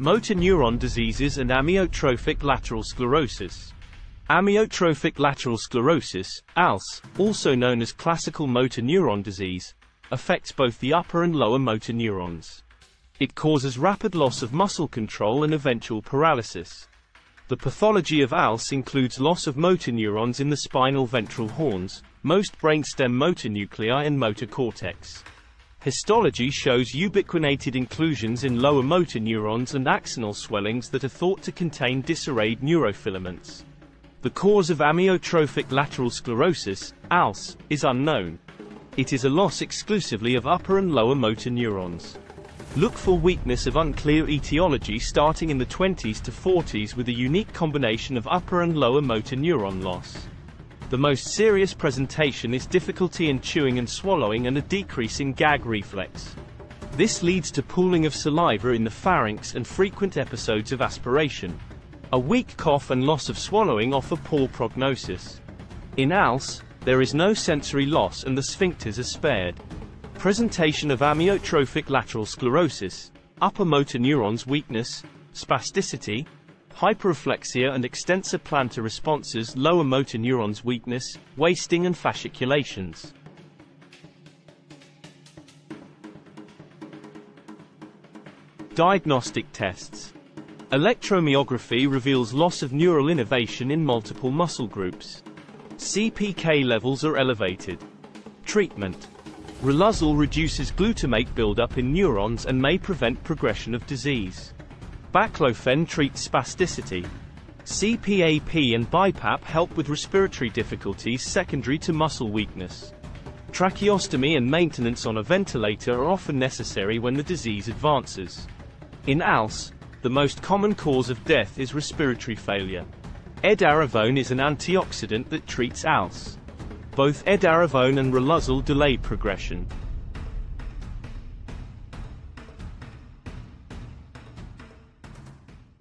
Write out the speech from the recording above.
motor neuron diseases and amyotrophic lateral sclerosis. Amyotrophic lateral sclerosis, ALS, also known as classical motor neuron disease, affects both the upper and lower motor neurons. It causes rapid loss of muscle control and eventual paralysis. The pathology of ALS includes loss of motor neurons in the spinal ventral horns, most brainstem motor nuclei and motor cortex. Histology shows ubiquitinated inclusions in lower motor neurons and axonal swellings that are thought to contain disarrayed neurofilaments. The cause of amyotrophic lateral sclerosis, ALS, is unknown. It is a loss exclusively of upper and lower motor neurons. Look for weakness of unclear etiology starting in the 20s to 40s with a unique combination of upper and lower motor neuron loss. The most serious presentation is difficulty in chewing and swallowing and a decrease in gag reflex. This leads to pooling of saliva in the pharynx and frequent episodes of aspiration. A weak cough and loss of swallowing offer poor prognosis. In ALS, there is no sensory loss and the sphincters are spared. Presentation of amyotrophic lateral sclerosis, upper motor neurons weakness, spasticity, hyperreflexia and extensor plantar responses lower motor neurons weakness, wasting and fasciculations. Diagnostic tests. Electromyography reveals loss of neural innervation in multiple muscle groups. CPK levels are elevated. Treatment. Riluzole reduces glutamate buildup in neurons and may prevent progression of disease. Baclofen treats spasticity. CPAP and BiPAP help with respiratory difficulties secondary to muscle weakness. Tracheostomy and maintenance on a ventilator are often necessary when the disease advances. In ALS, the most common cause of death is respiratory failure. Edaravone is an antioxidant that treats ALS. Both edaravone and riluzole delay progression.